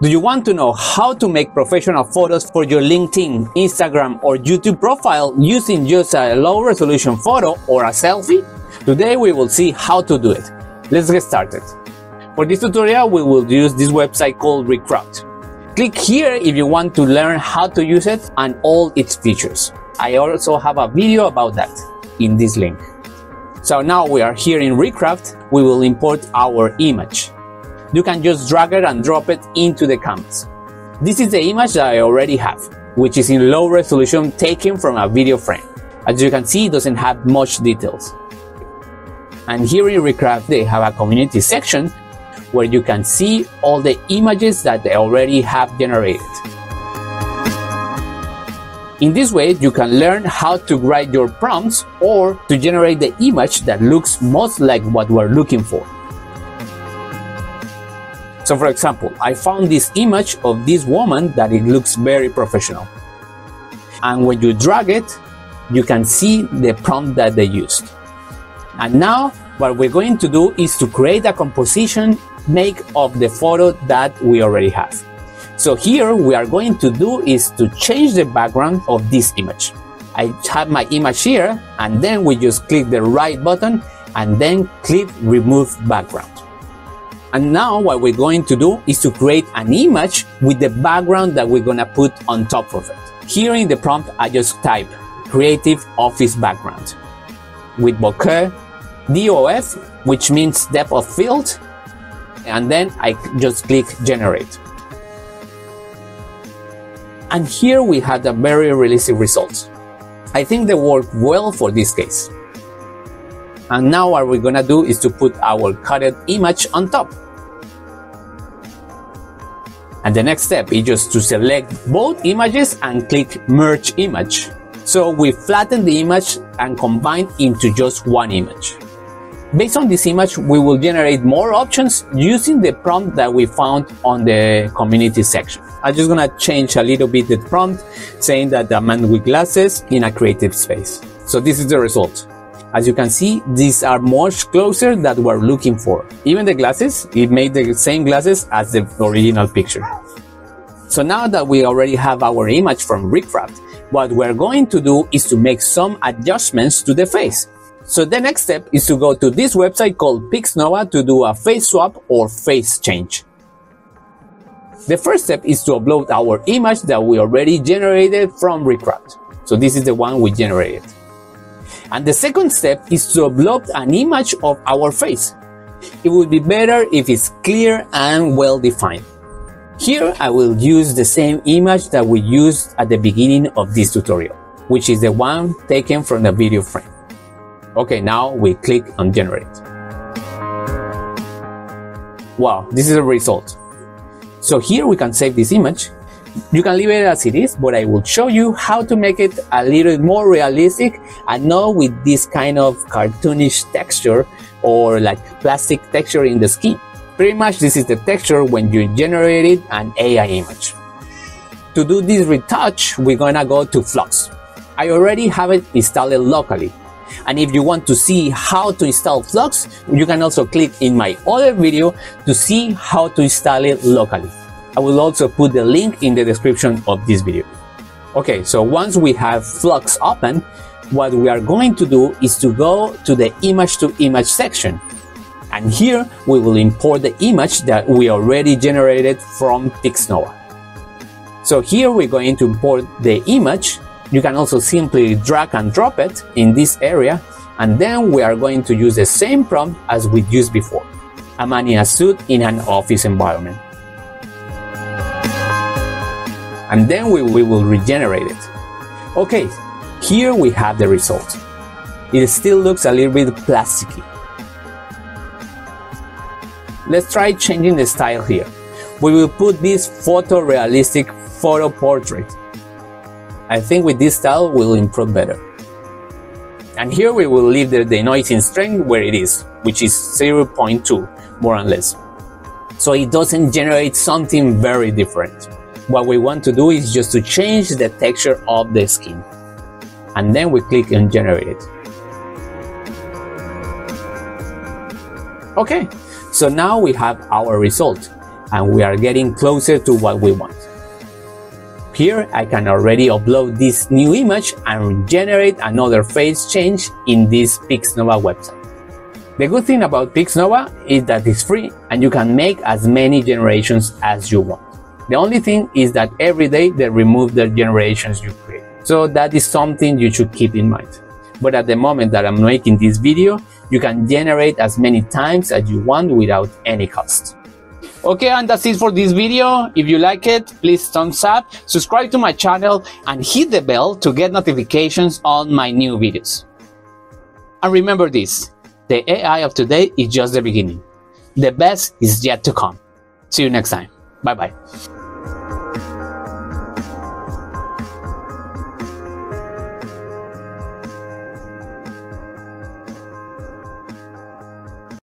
Do you want to know how to make professional photos for your LinkedIn, Instagram, or YouTube profile using just a low resolution photo or a selfie? Today we will see how to do it. Let's get started. For this tutorial, we will use this website called Recraft. Click here if you want to learn how to use it and all its features. I also have a video about that in this link. So now we are here in Recraft, we will import our image you can just drag it and drop it into the canvas. This is the image that I already have, which is in low resolution taken from a video frame. As you can see, it doesn't have much details. And here in Recraft, they have a community section where you can see all the images that they already have generated. In this way, you can learn how to write your prompts or to generate the image that looks most like what we're looking for. So for example, I found this image of this woman that it looks very professional. And when you drag it, you can see the prompt that they used. And now what we're going to do is to create a composition make of the photo that we already have. So here we are going to do is to change the background of this image. I have my image here and then we just click the right button and then click remove background. And now what we're going to do is to create an image with the background that we're gonna put on top of it. Here in the prompt, I just type creative office background with bokeh, DOF, which means depth of field, and then I just click generate. And here we had a very realistic result. I think they work well for this case. And now what we're gonna do is to put our cutted image on top. And the next step is just to select both images and click merge image. So we flatten the image and combine into just one image. Based on this image, we will generate more options using the prompt that we found on the community section. I'm just gonna change a little bit the prompt saying that a man with glasses in a creative space. So this is the result. As you can see, these are much closer than we're looking for. Even the glasses, it made the same glasses as the original picture. So now that we already have our image from Recraft, what we're going to do is to make some adjustments to the face. So the next step is to go to this website called PixNova to do a face swap or face change. The first step is to upload our image that we already generated from Recraft. So this is the one we generated. And the second step is to upload an image of our face. It would be better if it's clear and well defined. Here I will use the same image that we used at the beginning of this tutorial, which is the one taken from the video frame. Okay, now we click on generate. Wow, this is the result. So here we can save this image you can leave it as it is, but I will show you how to make it a little more realistic and not with this kind of cartoonish texture or like plastic texture in the skin. Pretty much this is the texture when you generated an AI image. To do this retouch, we're gonna go to Flux. I already have it installed locally. And if you want to see how to install Flux, you can also click in my other video to see how to install it locally. I will also put the link in the description of this video. Okay, so once we have Flux open, what we are going to do is to go to the image to image section. And here we will import the image that we already generated from PixNova. So here we're going to import the image. You can also simply drag and drop it in this area. And then we are going to use the same prompt as we used before. A man in a suit in an office environment and then we, we will regenerate it. Okay, here we have the result. It still looks a little bit plasticky. Let's try changing the style here. We will put this photorealistic photo portrait. I think with this style we'll improve better. And here we will leave the denoising strength where it is, which is 0.2, more or less. So it doesn't generate something very different what we want to do is just to change the texture of the skin. And then we click on generate it. Okay, so now we have our result. and we are getting closer to what we want. Here, I can already upload this new image and generate another face change in this PixNova website. The good thing about PixNova is that it's free and you can make as many generations as you want. The only thing is that every day they remove the generations you create. So that is something you should keep in mind. But at the moment that I'm making this video, you can generate as many times as you want without any cost. Okay, and that's it for this video. If you like it, please thumbs up, subscribe to my channel, and hit the bell to get notifications on my new videos. And remember this, the AI of today is just the beginning. The best is yet to come. See you next time. Bye bye.